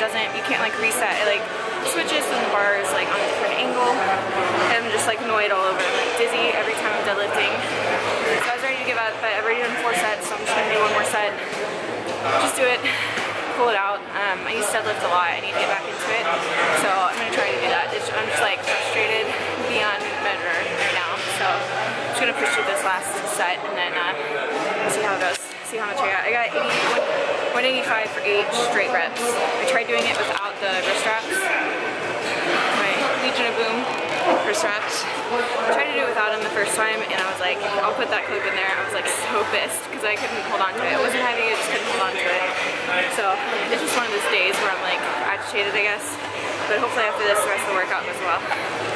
doesn't. You can't like reset. It like switches and the bar is like on a different angle. And I'm just like annoyed all over. I'm like dizzy every time I'm deadlifting. So I was ready to give up, but I've already done four sets, so I'm just gonna do one more set. Just do it pull it out. Um, I used to deadlift a lot. I need to get back into it. So I'm to try to do that. It's, I'm just like frustrated beyond measure right now. So I'm just to push through last set and then uh, see how it goes. See how much I got. I got 80, 185 for 8 straight reps. I tried doing it without the wrist straps. My Legion of Boom wrist straps. I tried to do it without them the first time and I was like, I'll put that clip in there. I was like so pissed because I couldn't hold on to it. It wasn't heavy, I just couldn't hold on to it. So it's just one of those days where I'm like agitated, I guess. But hopefully after this, the rest of the workout goes well.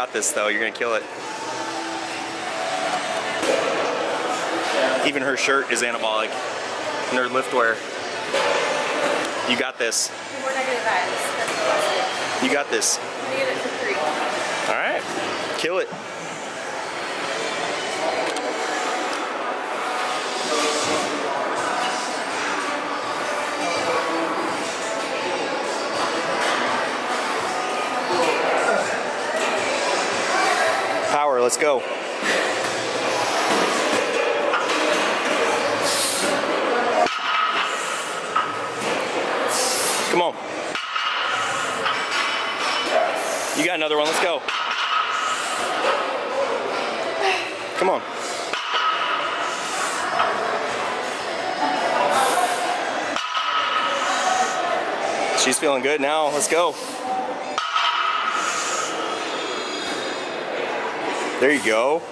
Got this though. You're gonna kill it. Even her shirt is anabolic. And her lift wear. You got this. We're negative vibes. That's positive. You got this. I'm gonna get it for free. Alright. Kill it. One, let's go. Come on. She's feeling good now. Let's go. There you go.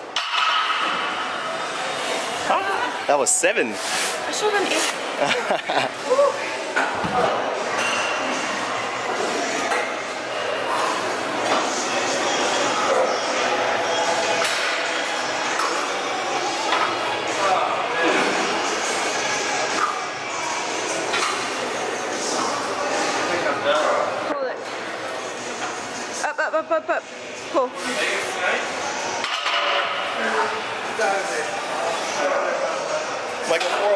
Ah, that was seven. I should have been eight. Pull it. Up, up, up, up, up. Pull. Michael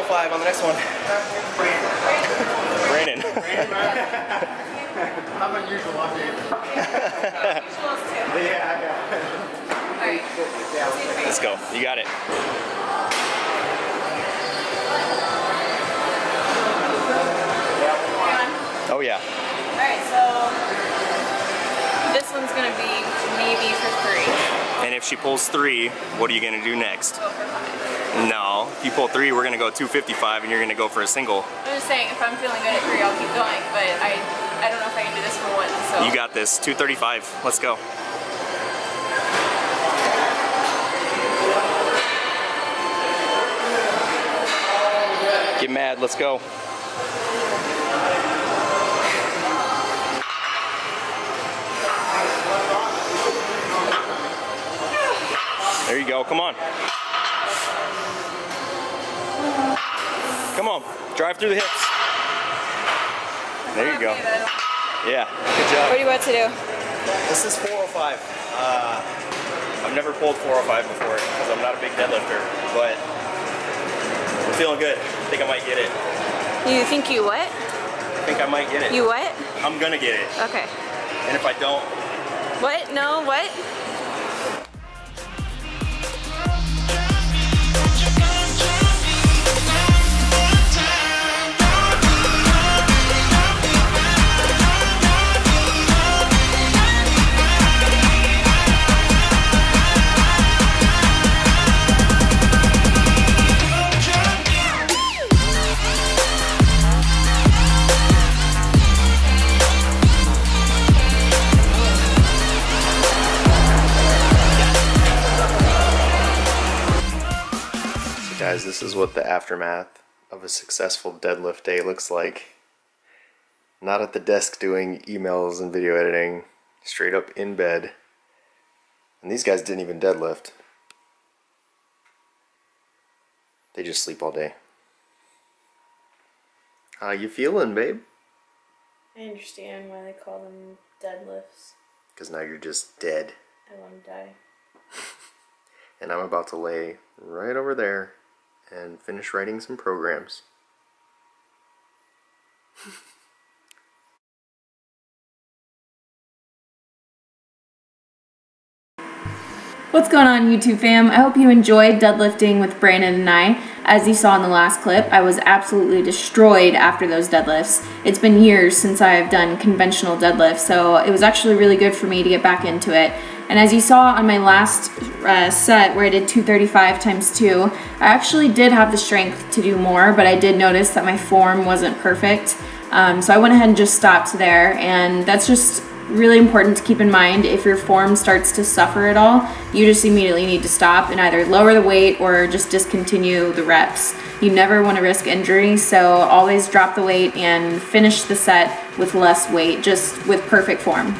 405 on the next one. Brandon. I'm unusual, I'm David. Yeah, Alright. Let's go. You got it. Oh yeah. Alright, so this one's gonna be maybe for three. And if she pulls three, what are you gonna do next? Go for five. No. If you pull three, we're gonna go 255 and you're gonna go for a single. I'm just saying, if I'm feeling good at three, I'll keep going. But I, I don't know if I can do this for one. So You got this. 235. Let's go. Get mad. Let's go. Go. Come on. Come on. Drive through the hips. There you go. Yeah. Good job. What are you about to do? This is 405. Uh, I've never pulled 405 before because I'm not a big deadlifter, but I'm feeling good. I think I might get it. You think you what? I think I might get it. You what? I'm gonna get it. Okay. And if I don't, What? No, what? Guys, this is what the aftermath of a successful deadlift day looks like. Not at the desk doing emails and video editing, straight up in bed. And these guys didn't even deadlift. They just sleep all day. How you feeling, babe? I understand why they call them deadlifts. Because now you're just dead. I want to die. And I'm about to lay right over there and finish writing some programs. What's going on YouTube fam? I hope you enjoyed deadlifting with Brandon and I. As you saw in the last clip, I was absolutely destroyed after those deadlifts. It's been years since I have done conventional deadlifts, so it was actually really good for me to get back into it. And as you saw on my last uh, set where I did 235 times 2, I actually did have the strength to do more, but I did notice that my form wasn't perfect. Um, so I went ahead and just stopped there, and that's just really important to keep in mind if your form starts to suffer at all, you just immediately need to stop and either lower the weight or just discontinue the reps. You never want to risk injury, so always drop the weight and finish the set with less weight, just with perfect form.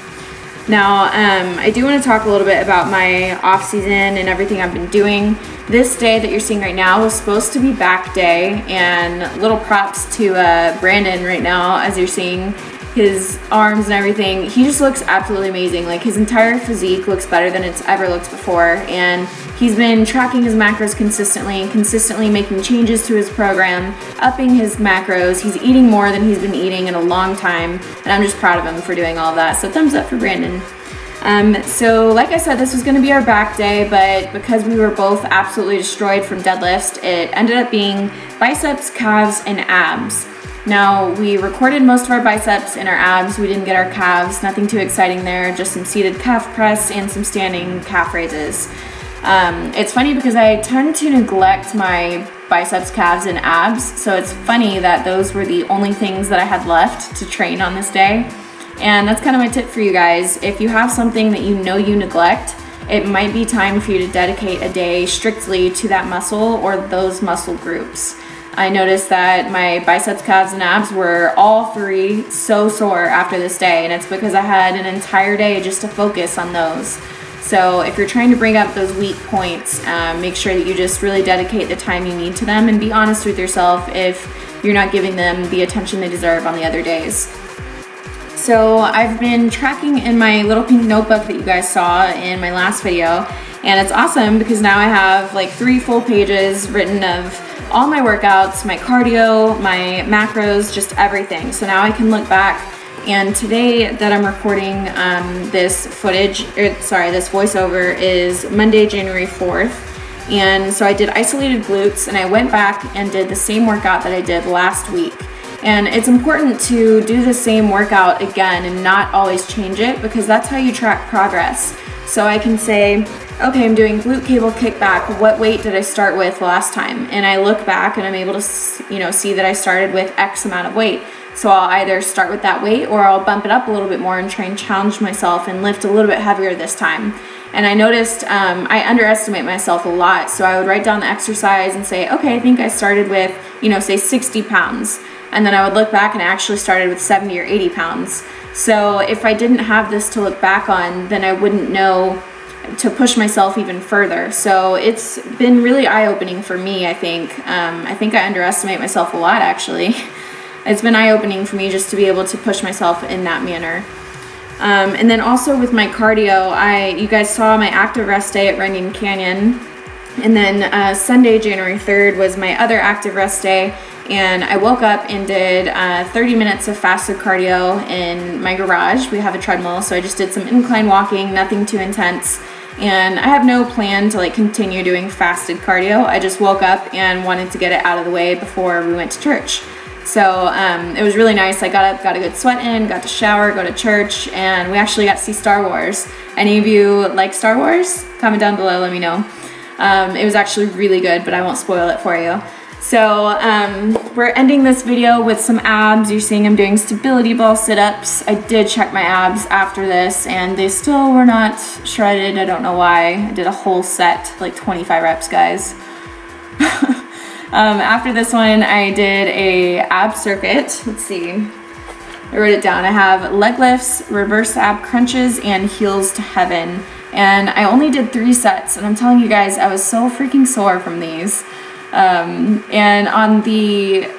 Now, um, I do want to talk a little bit about my off season and everything I've been doing. This day that you're seeing right now was supposed to be back day, and little props to uh, Brandon right now as you're seeing his arms and everything. He just looks absolutely amazing. Like his entire physique looks better than it's ever looked before. And he's been tracking his macros consistently and consistently making changes to his program, upping his macros. He's eating more than he's been eating in a long time. And I'm just proud of him for doing all that. So thumbs up for Brandon. Um, so like I said, this was gonna be our back day, but because we were both absolutely destroyed from deadlifts, it ended up being biceps, calves, and abs. Now, we recorded most of our biceps and our abs. We didn't get our calves, nothing too exciting there, just some seated calf press and some standing calf raises. Um, it's funny because I tend to neglect my biceps, calves, and abs, so it's funny that those were the only things that I had left to train on this day. And that's kind of my tip for you guys. If you have something that you know you neglect, it might be time for you to dedicate a day strictly to that muscle or those muscle groups. I noticed that my biceps, calves, and abs were all three so sore after this day, and it's because I had an entire day just to focus on those. So if you're trying to bring up those weak points, um, make sure that you just really dedicate the time you need to them and be honest with yourself if you're not giving them the attention they deserve on the other days. So I've been tracking in my little pink notebook that you guys saw in my last video, and it's awesome because now I have like three full pages written of all my workouts, my cardio, my macros, just everything. So now I can look back and today that I'm recording um, this footage, or, er, sorry, this voiceover is Monday, January 4th. And so I did isolated glutes and I went back and did the same workout that I did last week. And it's important to do the same workout again and not always change it because that's how you track progress. So I can say, okay, I'm doing glute cable kickback. What weight did I start with last time? And I look back and I'm able to, you know, see that I started with X amount of weight. So I'll either start with that weight or I'll bump it up a little bit more and try and challenge myself and lift a little bit heavier this time. And I noticed um, I underestimate myself a lot. So I would write down the exercise and say, okay, I think I started with, you know, say 60 pounds. And then I would look back and I actually started with 70 or 80 pounds. So if I didn't have this to look back on, then I wouldn't know to push myself even further. So it's been really eye-opening for me, I think. Um, I think I underestimate myself a lot, actually. it's been eye-opening for me just to be able to push myself in that manner. Um, and then also with my cardio, I you guys saw my active rest day at Runyon Canyon. And then uh, Sunday, January 3rd was my other active rest day and I woke up and did uh, 30 minutes of fasted cardio in my garage. We have a treadmill, so I just did some incline walking, nothing too intense. And I have no plan to like continue doing fasted cardio. I just woke up and wanted to get it out of the way before we went to church. So um, it was really nice. I got up, got a good sweat in, got to shower, go to church, and we actually got to see Star Wars. Any of you like Star Wars? Comment down below, let me know. Um, it was actually really good, but I won't spoil it for you. So um, we're ending this video with some abs. You're seeing I'm doing stability ball sit-ups. I did check my abs after this and they still were not shredded. I don't know why. I did a whole set, like 25 reps, guys. um, after this one, I did a ab circuit. Let's see. I wrote it down. I have leg lifts, reverse ab crunches, and heels to heaven. And I only did three sets, and I'm telling you guys, I was so freaking sore from these. Um, and on the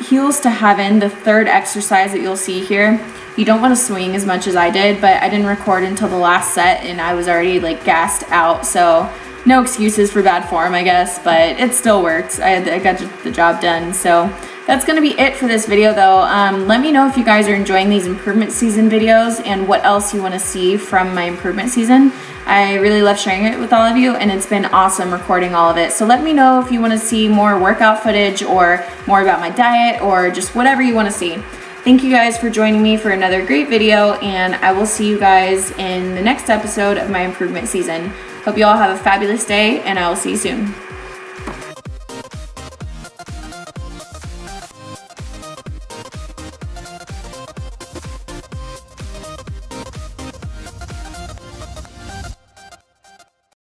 heels to heaven, the third exercise that you'll see here, you don't want to swing as much as I did, but I didn't record until the last set and I was already like gassed out. So no excuses for bad form, I guess, but it still worked. I, I got the job done. So that's going to be it for this video though. Um, let me know if you guys are enjoying these improvement season videos and what else you want to see from my improvement season. I really love sharing it with all of you and it's been awesome recording all of it. So let me know if you want to see more workout footage or more about my diet or just whatever you want to see. Thank you guys for joining me for another great video and I will see you guys in the next episode of my improvement season. Hope you all have a fabulous day and I will see you soon.